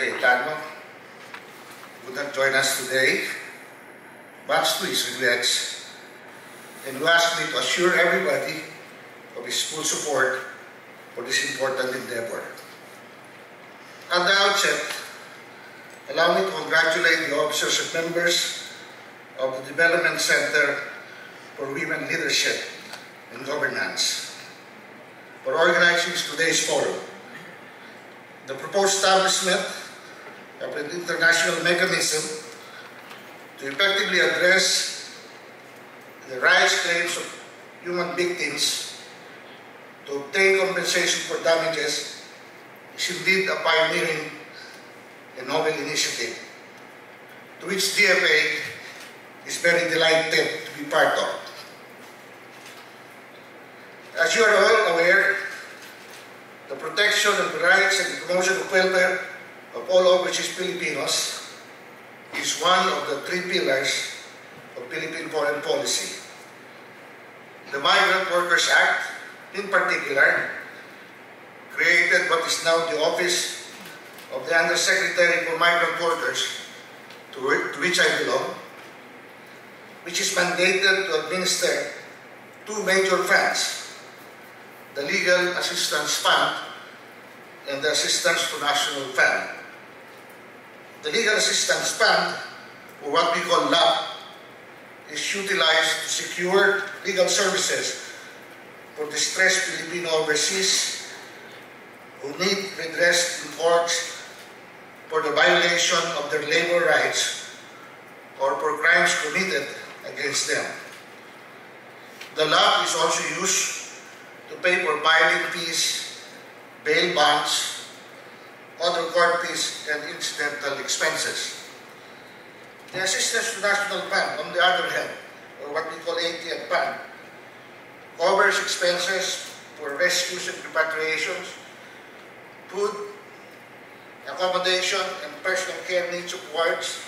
Cayetano would not join us today, much to his regrets, and who asked me to assure everybody of his full support for this important endeavor. At the outset, allow me to congratulate the officers and members of the Development Center for Women Leadership and Governance for organizing today's forum. The proposed establishment of an international mechanism to effectively address the rights claims of human victims to obtain compensation for damages is indeed a pioneering and novel initiative to which DFA is very delighted to be part of. As you are all aware, the protection of the rights and the promotion of welfare of all overseas Filipinos is one of the three pillars of Philippine foreign policy. The Migrant Workers Act, in particular, created what is now the office of the Undersecretary for Migrant Workers, to which I belong, which is mandated to administer two major funds the Legal Assistance Fund and the Assistance to National Fund. The Legal Assistance Fund, or what we call LAF, is utilized to secure legal services for distressed Filipino overseas who need redress in courts for the violation of their labor rights or for crimes committed against them. The LAF is also used to pay for filing fees, bail bonds, other court fees, and incidental expenses. The Assistance to National Fund, on the other hand, or what we call ATN Fund, covers expenses for rescues and repatriations, food, accommodation, and personal care needs of wards,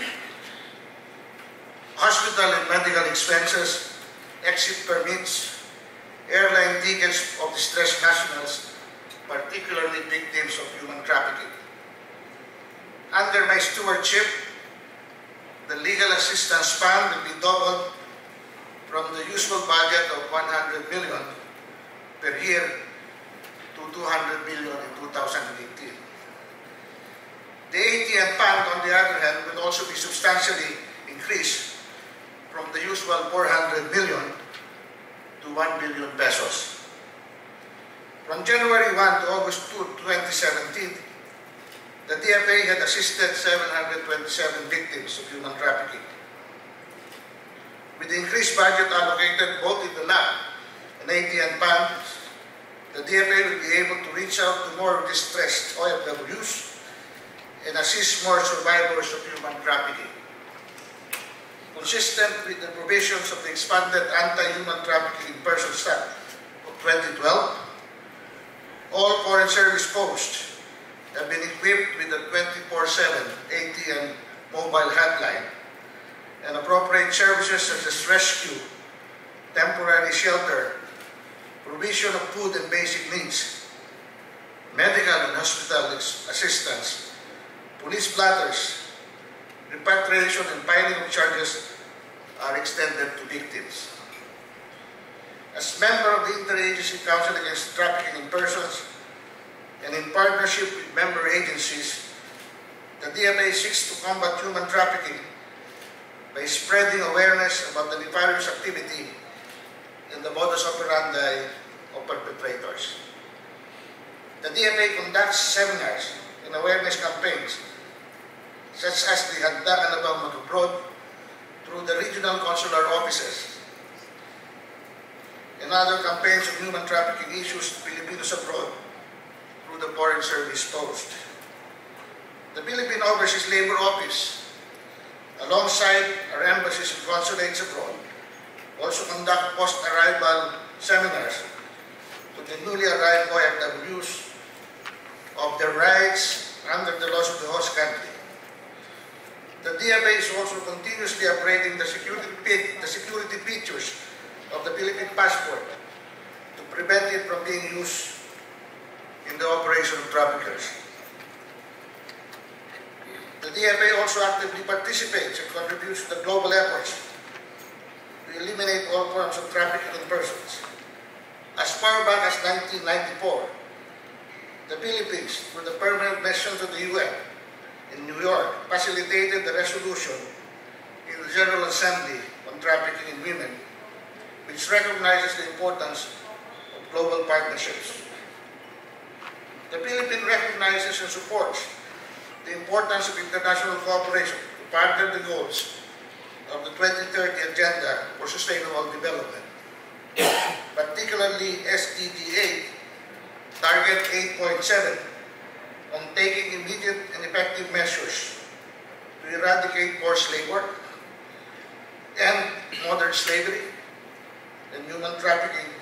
hospital and medical expenses, exit permits, airline tickets of distressed nationals, particularly victims of human trafficking. Under my stewardship, the Legal Assistance Fund will be doubled from the usual budget of 100 million per year to 200 million in 2018. The ATN Fund, on the other hand, will also be substantially increased from the usual 400 million to 1 billion pesos. From January 1 to August 2, 2017, the DFA had assisted 727 victims of human trafficking. With the increased budget allocated both in the LAF and ATN funds, the DFA will be able to reach out to more distressed OFWs and assist more survivors of human trafficking consistent with the provisions of the expanded Anti-Human Trafficking in Persons Act of 2012, all Foreign Service posts have been equipped with a 24-7 ATN mobile hotline and appropriate services such as rescue, temporary shelter, provision of food and basic needs, medical and hospital assistance, police blotters, repatriation and filing of charges are extended to victims. As member of the Interagency Council Against Trafficking in Persons and in partnership with member agencies, the DMA seeks to combat human trafficking by spreading awareness about the nefarious activity and the modus operandi of perpetrators. The DFA conducts seminars and awareness campaigns such as the Handa Alabang Mag-Abroad through the regional consular offices and other campaigns of human trafficking issues to Filipinos abroad the Foreign Service Post. The Philippine Overseas Labor Office, alongside our embassies and consulates abroad, also conduct post-arrival seminars to the newly arrived OFWs of their rights under the laws of the host country the DFA is also continuously upgrading the security, the security features of the Philippine passport to prevent it from being used in the operation of traffickers. The DFA also actively participates and contributes to the global efforts to eliminate all forms of trafficking in persons. As far back as 1994, the Philippines, through the permanent mission to the UN in New York, facilitated the resolution in the General Assembly on trafficking in women, which recognizes the importance of global partnerships. The Philippines recognizes and supports the importance of international cooperation to further the goals of the 2030 Agenda for Sustainable Development, particularly SDG 8, Target 8.7, on taking immediate and effective measures to eradicate forced labor and modern slavery and human trafficking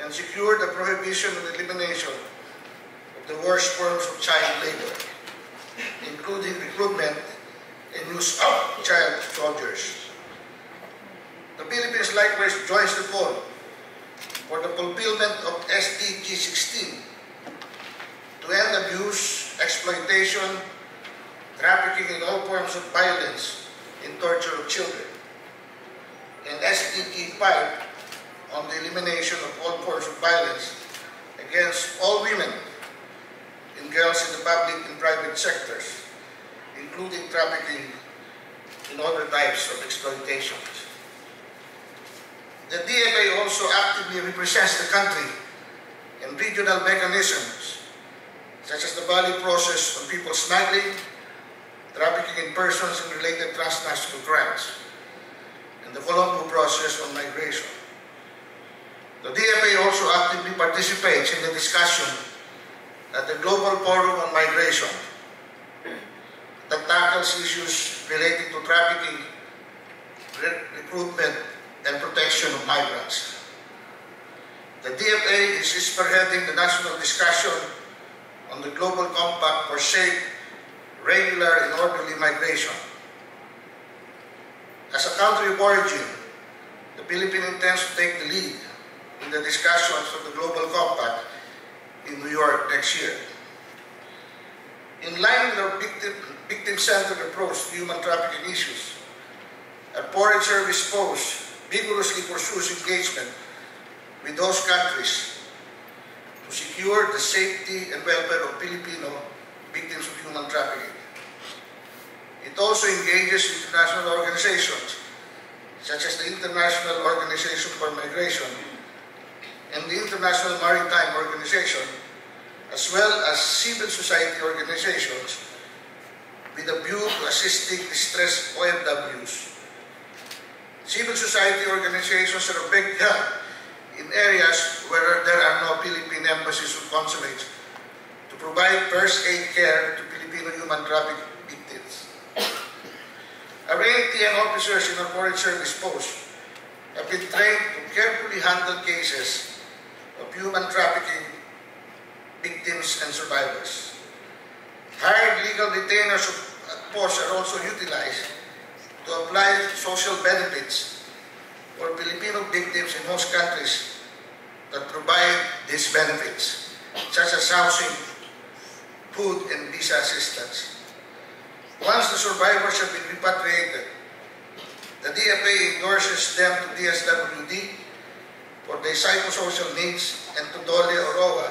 and secure the prohibition and elimination the worst forms of child labor including recruitment and use of child soldiers. The Philippines likewise joins the call for the fulfillment of SDG 16 to end abuse, exploitation, trafficking in all forms of violence and torture of children, and SDG 5 on the elimination of all forms of violence against all women and girls in the public and private sectors, including trafficking and other types of exploitation. The DFA also actively represents the country in regional mechanisms such as the Bali process on people smuggling, trafficking in persons and related transnational crimes, and the Colombo process on migration. The DFA also actively participates in the discussion at the Global Forum on Migration that tackles issues relating to trafficking, re recruitment, and protection of migrants. The DFA is spearheading the national discussion on the Global Compact for safe, regular, and orderly migration. As a country of origin, the Philippines intends to take the lead in the discussions of the Global Compact in New York next year. In line with our victim-centered victim approach to human trafficking issues, our Foreign Service Post vigorously pursues engagement with those countries to secure the safety and welfare of Filipino victims of human trafficking. It also engages international organizations such as the International Organization for Migration and the International Maritime Organization, as well as civil society organizations with a view to assisting distressed OFWs Civil society organizations are a big help in areas where there are no Philippine embassies or consulates to provide first aid care to Filipino human trafficking victims. Our ATN officers in our foreign service posts have been trained to carefully handle cases of human trafficking victims and survivors. Hired legal retainers at posts are also utilized to apply social benefits for Filipino victims in most countries that provide these benefits, such as housing, food, and visa assistance. Once the survivors have been repatriated, the DFA endorses them to DSWD for their psychosocial needs and to DOLE or OWWA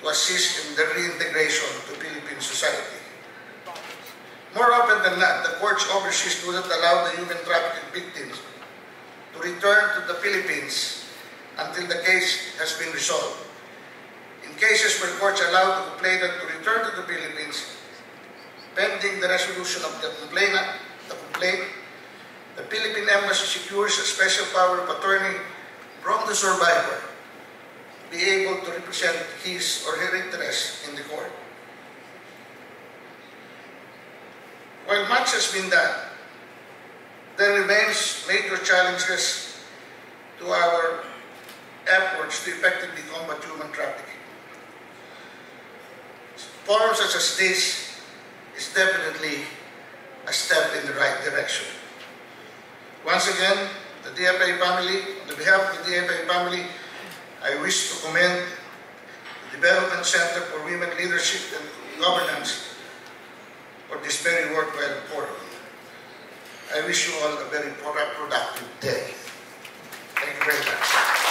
to assist in their reintegration to Philippine society. More often than not, the courts overseas do not allow the human trafficking victims to return to the Philippines until the case has been resolved. In cases where courts allow the complainant to return to the Philippines, pending the resolution of the complainant, the complaint, the Philippine Embassy secures a special power of attorney from the survivor be able to represent his or her interests in the court. While much has been done, there remains major challenges to our efforts to effectively combat human trafficking. Forums such as this is definitely a step in the right direction. Once again, the DFA family, on the behalf of the DFA family, I wish to commend the Development Center for Women Leadership and Governance for this very worthwhile forum. I wish you all a very productive day. Thank you very much.